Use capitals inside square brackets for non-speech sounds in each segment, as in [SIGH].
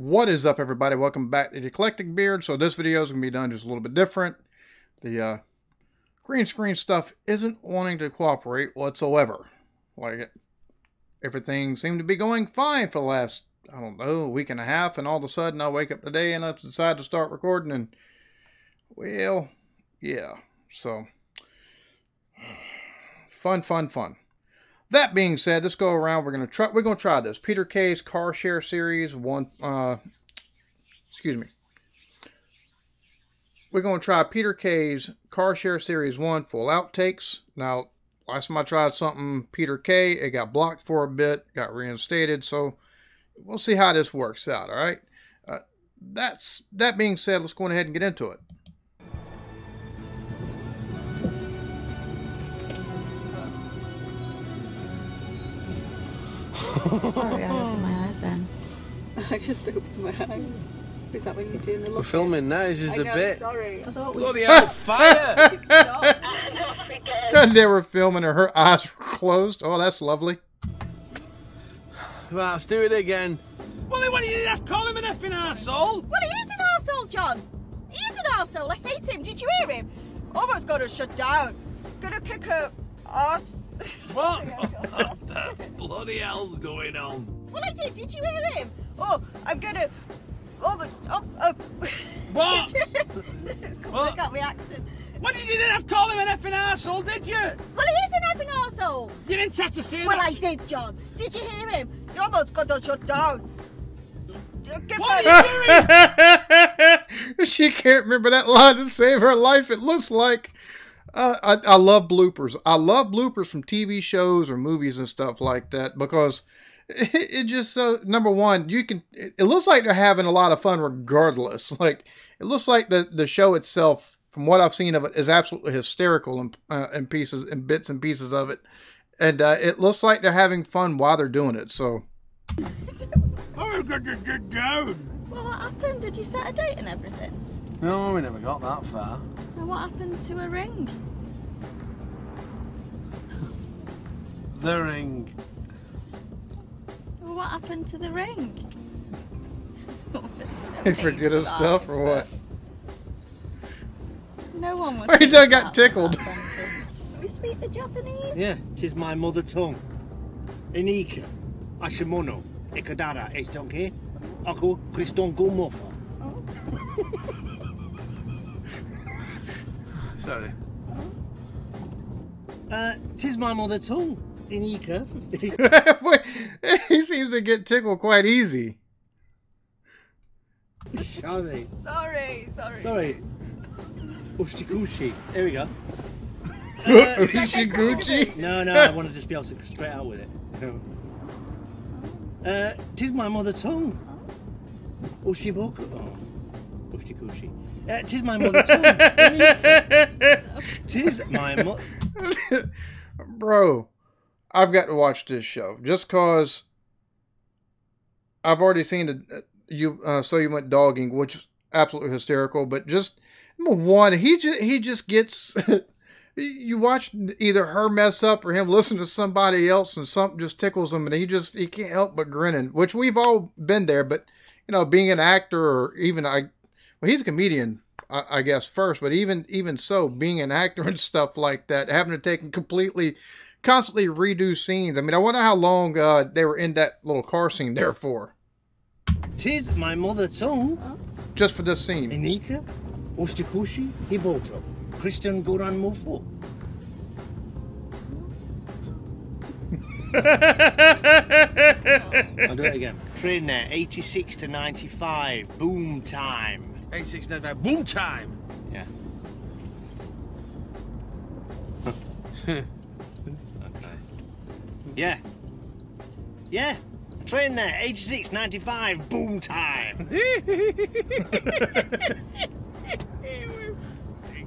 What is up, everybody? Welcome back to the Eclectic Beard. So this video is going to be done just a little bit different. The uh, green screen stuff isn't wanting to cooperate whatsoever. Like, everything seemed to be going fine for the last, I don't know, week and a half, and all of a sudden I wake up today and I decide to start recording, and, well, yeah. So, [SIGHS] fun, fun, fun. That being said, let's go around. We're gonna try. We're gonna try this Peter Kay's Car Share Series one. Uh, excuse me. We're gonna try Peter Kay's Car Share Series one full outtakes. Now, last time I tried something Peter Kay, it got blocked for a bit, got reinstated. So we'll see how this works out. All right. Uh, that's that being said. Let's go ahead and get into it. [LAUGHS] Sorry, I opened my eyes then. I just opened my eyes. Is that when you're doing the look? We're filming now, it's just I a know, bit. sorry. I thought we Bloody hell, fire! [LAUGHS] stopped. [LAUGHS] they were filming and her eyes were closed. Oh, that's lovely. Well, let's do it again. Well, then, what you didn't have call him an effing arsehole? Well, he is an arsehole, John. He is an arsehole. I hate him. Did you hear him? Oh, Almost got to shut down. Gonna kick her arse. What? [LAUGHS] [LAUGHS] what the bloody hell's going on? Well, I did. Did you hear him? Oh, I'm gonna. Oh, the, oh, oh. [LAUGHS] What? I What? got my accent. What did you didn't have call him an effing arsehole, did you? Well, he is an effing arsehole. You didn't have to say Well, that. I did, John. Did you hear him? He almost got to shut down. Give What are you doing? she can't remember that line to save her life. It looks like uh, I, I love bloopers. I love bloopers from TV shows or movies and stuff like that because it, it just so number one you can. It, it looks like they're having a lot of fun regardless. [LAUGHS] Like it looks like the the show itself, from what I've seen of it, is absolutely hysterical in, uh, in pieces and bits and pieces of it, and uh, it looks like they're having fun while they're doing it. So. Oh, we've got to get down. Well, what happened? Did you set a date and everything? No, we never got that far. And what happened to a ring? The ring. Well, what happened to the ring? [LAUGHS] You forget his stuff or what? No one would. [LAUGHS] He think done got tickled. that sentence. You speak the Japanese? Yeah, tis my mother tongue. Inika, Ashimono, Ikadara, Estonke, Aku, Kristongo Mofa. [LAUGHS] Sorry. Uh, tis my mother tongue. Inika. Wait, [LAUGHS] he seems to get tickled quite easy. Sorry. Sorry, sorry. Sorry. Ushikushi. There we go. [LAUGHS] Ushiguchi? No, no, I want to just be able to go straight out with it. Uh, tis my mother tongue. Ushiboku. Oh. Ushikushi. Uh, tis my mother tongue. [LAUGHS] Tis my mother. Bro, I've got to watch this show just cause I've already seen the you uh, so you went dogging, which is absolutely hysterical. But just number one, he just he just gets. [LAUGHS] You watch either her mess up or him listen to somebody else, and something just tickles him, and he just he can't help but grinning. Which we've all been there, but you know, being an actor or even I, well, he's a comedian, I, I guess first, but even even so, being an actor [LAUGHS] and stuff like that, having to take and completely, constantly redo scenes. I mean, I wonder how long uh, they were in that little car scene there for, Tis my mother tongue. just for this scene. Enika, Ostikushi, Hiboto, Christian Goran Mofo. [LAUGHS] I'll do it again. Train there, 86 to 95, boom time. 869 boom time. Yeah. [LAUGHS] okay. Yeah. Yeah. Train there, 8695, boom time. [LAUGHS]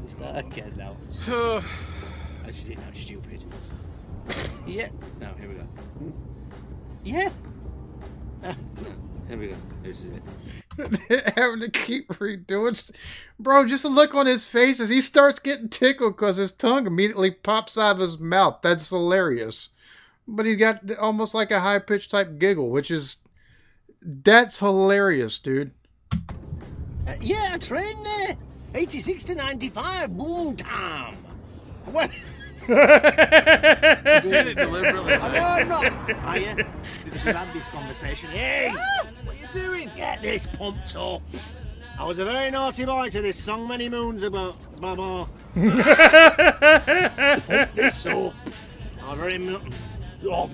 Start again now. I just didn't know, stupid. [COUGHS] Yeah. No, here we go. Yeah. Ah, [LAUGHS] no, here we go. This is it. [LAUGHS] having to keep redoing. St- Bro, just a look on his face as he starts getting tickled because his tongue immediately pops out of his mouth. That's hilarious. But he's got almost like a high pitched type giggle, which is That's hilarious, dude. Uh, yeah, train there. 86 to 95, boom time. Well, [LAUGHS] Did it deliberately. I know I'm not. [LAUGHS] Are you? Because we've had this conversation. Hey, What are you doing? get this pumped up. I was a very naughty boy to this song many moons ago, Baba. Pump this up. I'm very. Oh.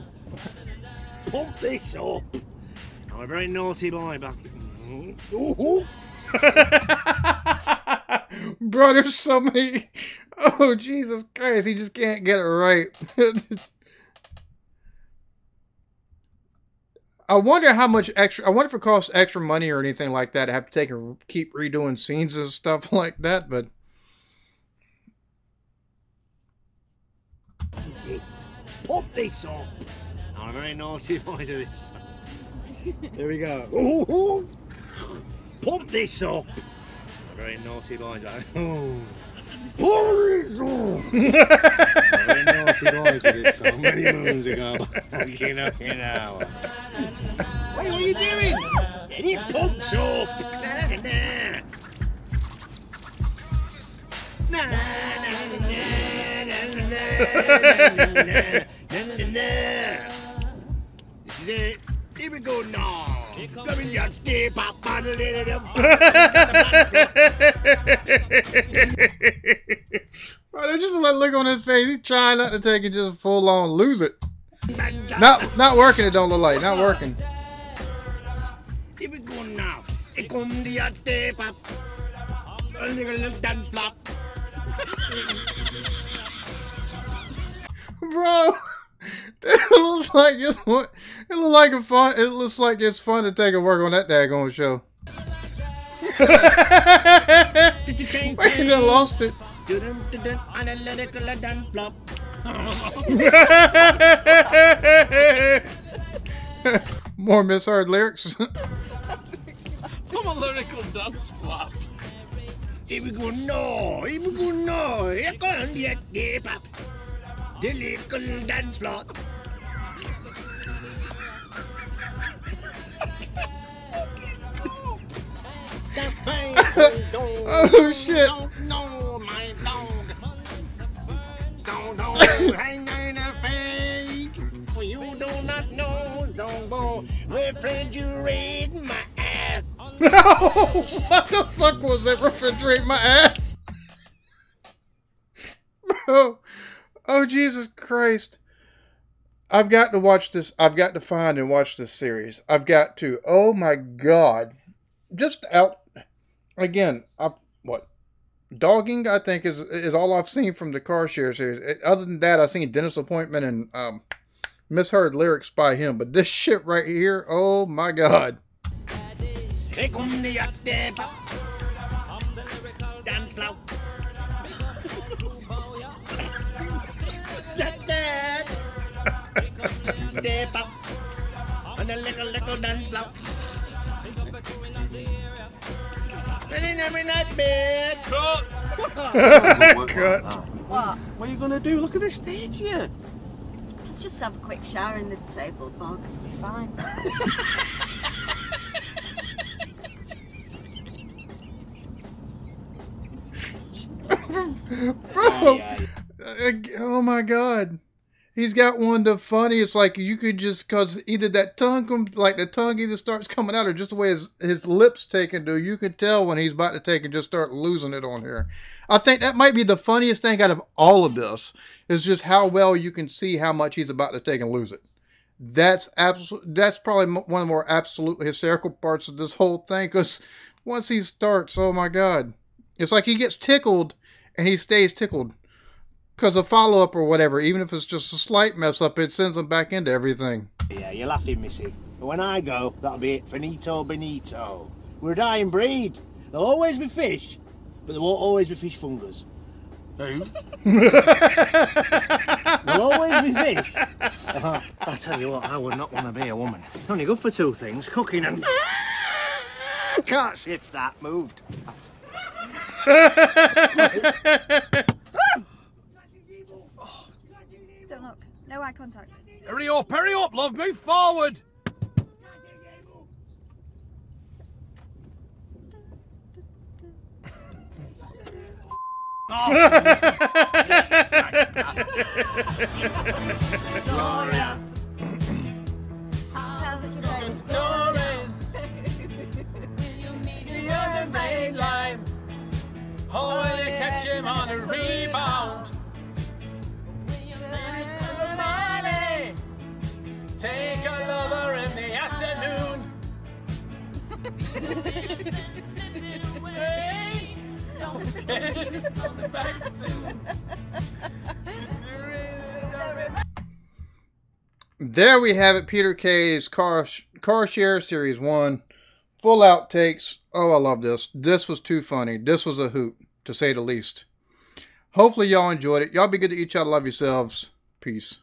Pump this up. I'm a very naughty boy back. Ooh. So many. Oh, Jesus Christ. He just can't get it right. [LAUGHS] I wonder how much extra. I wonder if it costs extra money or anything like that. to have to take and keep redoing scenes and stuff [LAUGHS] like that. But This is it. Pump this up. I'm a very naughty boy to this. There we go. Ooh, ooh. Pump this up. I'm a very naughty boy. to- Ooh. Pump this up. I'm a very naughty boy to this so many moons ago. know, you know. Wait, what are you doing? Get it pumped up. Na, na. Na, na, na, na, na, na, na, na, na, na. This is it. Here we go now. Come in, young step up, bottle it [LAUGHS] let look on his face. He's trying not to take it, just full on lose it. Not, not working. It don't look like not working. Bro, [LAUGHS] it looks like it's what it looks like a fun. It looks like it's fun to take a work on that daggone show. [LAUGHS] Wait, they lost it. Analytical dun flop. More misheard lyrics. [LAUGHS] I'm a lyrical dance flop. Here we go no, here we go no, here can be a gay pop. The lyrical dance flop. [LAUGHS] oh shit. Don't know, hang in a fake. You do not know, don't go. Refrigerate my ass. No! [LAUGHS] What the fuck was that? Refrigerate my ass? Bro. Oh, Jesus Christ. I've got to watch this. I've got to find and watch this series. I've got to. Oh my God. Just out. Again, I, what? Dogging, I think, is is all I've seen from the car share series. Eh, Other than that, I've seen Dennis Appointment and um, misheard lyrics by him. But this [LAUGHS] shit right here, oh my God. Step. Up. On a little, little dance. Sitting every night bed. [LAUGHS] Cut! Cut. What? What are you gonna do? Look at this stage here. Let's just have a quick shower in the disabled box. It'll be fine. [LAUGHS] Bro, oh my god. He's got one of the funniest, like you could just, cause either that tongue, like the tongue either starts coming out or just the way his, his lips take and do, you can tell when he's about to take and just start losing it on here. I think that might be the funniest thing out of all of this, is just how well you can see how much he's about to take and lose it. That's absolutely, that's probably one of the more absolutely hysterical parts of this whole thing, because once he starts, oh my god. It's like he gets tickled and he stays tickled. Because a follow up or whatever, even if it's just a slight mess up, it sends them back into everything. Yeah, you're laughing, Missy. But when I go, that'll be it. Finito Benito. We're a dying breed. There'll always be fish, but there won't always be fish fungus. Who? [LAUGHS] There'll always be fish. Uh, I'll tell you what, I would not want to be a woman. Only good for two things, cooking and... Can't shift that, moved. [LAUGHS] Eye contact. Hurry up, hurry up, love, move forward. oh, [LAUGHS] back [LAUGHS] soon. There we have it, Peter Kay's Car Car Share Series 1. Full outtakes. Oh, I love this. This was too funny. This was a hoot, to say the least. Hopefully, y'all enjoyed it. Y'all be good to each other. Love yourselves. Peace.